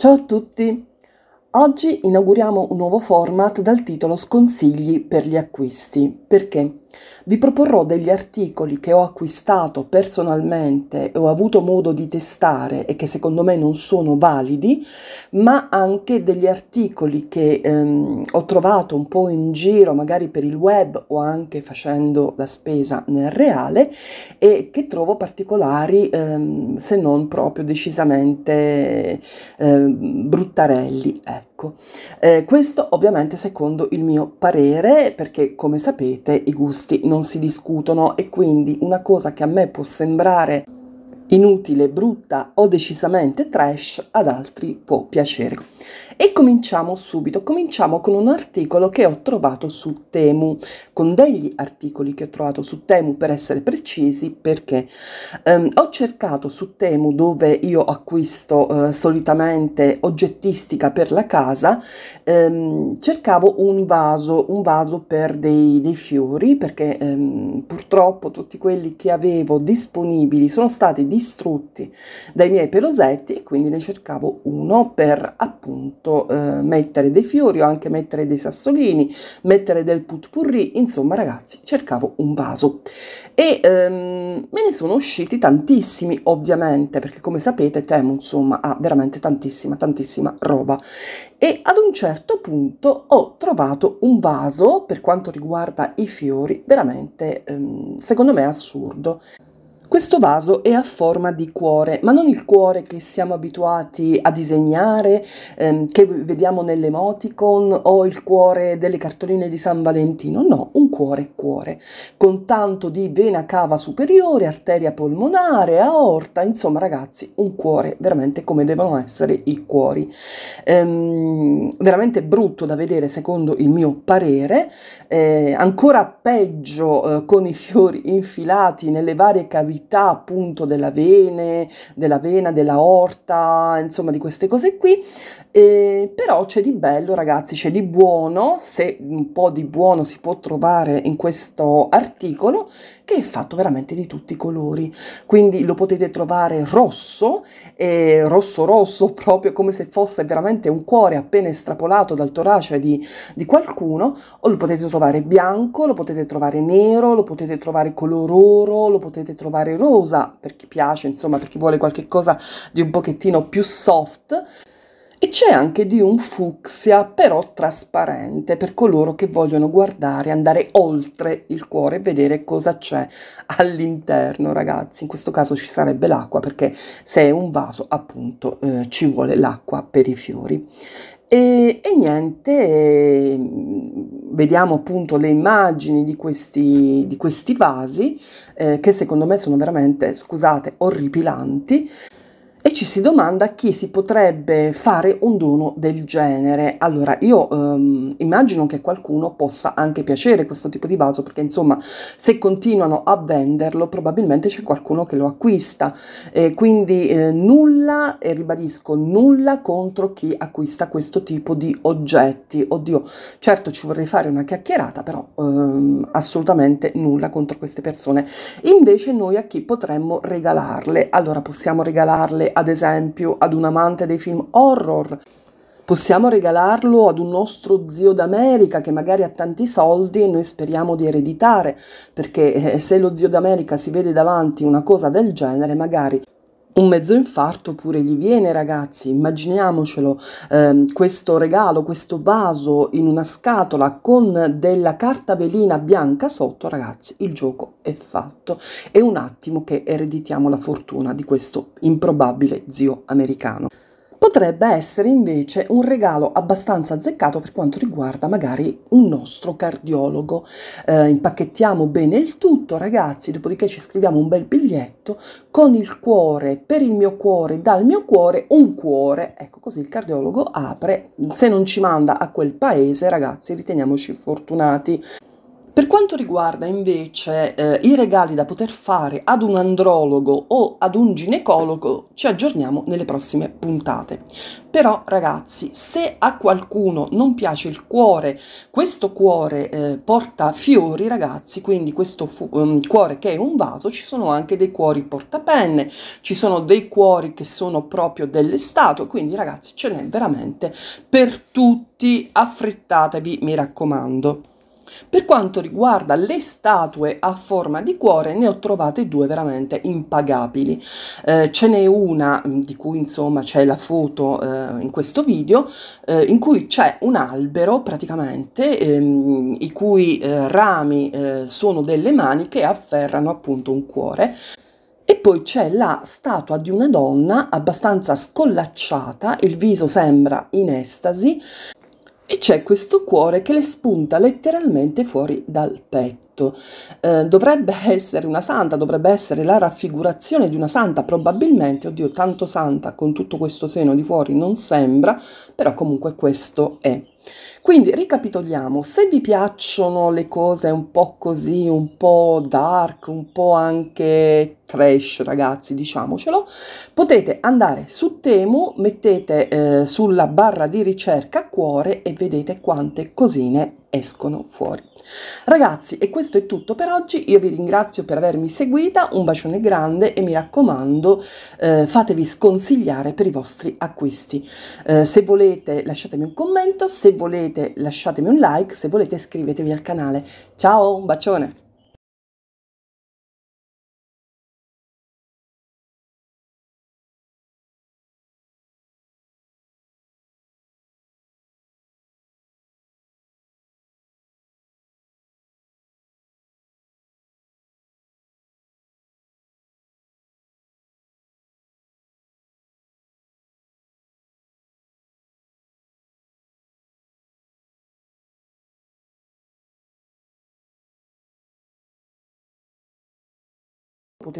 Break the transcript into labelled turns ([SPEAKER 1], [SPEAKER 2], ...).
[SPEAKER 1] Ciao a tutti! Oggi inauguriamo un nuovo format dal titolo Sconsigli per gli acquisti. Perché? Vi proporrò degli articoli che ho acquistato personalmente e ho avuto modo di testare e che secondo me non sono validi, ma anche degli articoli che ehm, ho trovato un po' in giro, magari per il web o anche facendo la spesa nel reale e che trovo particolari, ehm, se non proprio decisamente ehm, bruttarelli. Ecco. Eh, questo ovviamente secondo il mio parere, perché come sapete i gusti non si discutono e quindi una cosa che a me può sembrare inutile, brutta o decisamente trash, ad altri può piacere. E cominciamo subito, cominciamo con un articolo che ho trovato su Temu, con degli articoli che ho trovato su Temu per essere precisi, perché um, ho cercato su Temu dove io acquisto uh, solitamente oggettistica per la casa, um, cercavo un vaso, un vaso per dei, dei fiori, perché um, purtroppo tutti quelli che avevo disponibili sono stati distrutti dai miei pelosetti e quindi ne cercavo uno per appunto eh, mettere dei fiori o anche mettere dei sassolini, mettere del putpurri, insomma ragazzi cercavo un vaso. E ehm, me ne sono usciti tantissimi ovviamente perché come sapete Temu insomma ha veramente tantissima tantissima roba. E ad un certo punto ho trovato un vaso per quanto riguarda i fiori veramente ehm, secondo me assurdo questo vaso è a forma di cuore, ma non il cuore che siamo abituati a disegnare, ehm, che vediamo nell'emoticon o il cuore delle cartoline di San Valentino, no, cuore cuore, con tanto di vena cava superiore, arteria polmonare, aorta, insomma ragazzi, un cuore veramente come devono essere i cuori. Ehm, veramente brutto da vedere secondo il mio parere, eh, ancora peggio eh, con i fiori infilati nelle varie cavità appunto della vene, della vena, della orta, insomma di queste cose qui, eh, però c'è di bello ragazzi, c'è di buono, se un po' di buono si può trovare in questo articolo, che è fatto veramente di tutti i colori, quindi lo potete trovare rosso, eh, rosso rosso, proprio come se fosse veramente un cuore appena estrapolato dal torace di, di qualcuno, o lo potete trovare bianco, lo potete trovare nero, lo potete trovare color oro, lo potete trovare rosa, per chi piace, insomma, per chi vuole qualche cosa di un pochettino più soft, e c'è anche di un fucsia però trasparente per coloro che vogliono guardare, andare oltre il cuore e vedere cosa c'è all'interno ragazzi. In questo caso ci sarebbe l'acqua perché se è un vaso appunto eh, ci vuole l'acqua per i fiori. E, e niente, eh, vediamo appunto le immagini di questi, di questi vasi eh, che secondo me sono veramente, scusate, orripilanti e ci si domanda chi si potrebbe fare un dono del genere. Allora, io ehm, immagino che qualcuno possa anche piacere questo tipo di vaso, perché insomma, se continuano a venderlo, probabilmente c'è qualcuno che lo acquista. Eh, quindi eh, nulla, e ribadisco, nulla contro chi acquista questo tipo di oggetti. Oddio, certo ci vorrei fare una chiacchierata, però ehm, assolutamente nulla contro queste persone. Invece noi a chi potremmo regalarle? Allora, possiamo regalarle ad esempio ad un amante dei film horror. Possiamo regalarlo ad un nostro zio d'America che magari ha tanti soldi e noi speriamo di ereditare, perché eh, se lo zio d'America si vede davanti una cosa del genere, magari un mezzo infarto pure gli viene, ragazzi. Immaginiamocelo, ehm, questo regalo, questo vaso in una scatola con della carta velina bianca sotto, ragazzi, il gioco è fatto. È un attimo che ereditiamo la fortuna di questo improbabile zio americano potrebbe essere invece un regalo abbastanza azzeccato per quanto riguarda magari un nostro cardiologo. Eh, impacchettiamo bene il tutto, ragazzi, dopodiché ci scriviamo un bel biglietto con il cuore, per il mio cuore, dal mio cuore, un cuore. Ecco, così il cardiologo apre. Se non ci manda a quel paese, ragazzi, riteniamoci fortunati. Per quanto riguarda invece eh, i regali da poter fare ad un andrologo o ad un ginecologo, ci aggiorniamo nelle prossime puntate. Però ragazzi, se a qualcuno non piace il cuore, questo cuore eh, porta fiori ragazzi, quindi questo um, cuore che è un vaso, ci sono anche dei cuori portapenne, ci sono dei cuori che sono proprio delle statue, quindi ragazzi ce n'è veramente per tutti, affrettatevi mi raccomando. Per quanto riguarda le statue a forma di cuore, ne ho trovate due veramente impagabili. Eh, ce n'è una, mm, di cui insomma c'è la foto eh, in questo video, eh, in cui c'è un albero praticamente, ehm, i cui eh, rami eh, sono delle mani che afferrano appunto un cuore. E poi c'è la statua di una donna abbastanza scollacciata, il viso sembra in estasi, e c'è questo cuore che le spunta letteralmente fuori dal petto. Eh, dovrebbe essere una santa, dovrebbe essere la raffigurazione di una santa, probabilmente, oddio, tanto santa con tutto questo seno di fuori non sembra, però comunque questo è. Quindi ricapitoliamo, se vi piacciono le cose un po' così, un po' dark, un po' anche trash ragazzi, diciamocelo, potete andare su Temu, mettete eh, sulla barra di ricerca cuore e vedete quante cosine escono fuori. Ragazzi, e questo è tutto per oggi, io vi ringrazio per avermi seguita, un bacione grande e mi raccomando eh, fatevi sconsigliare per i vostri acquisti. Eh, se volete lasciatemi un commento, se volete lasciatemi un like, se volete iscrivetevi al canale. Ciao, un bacione! Potete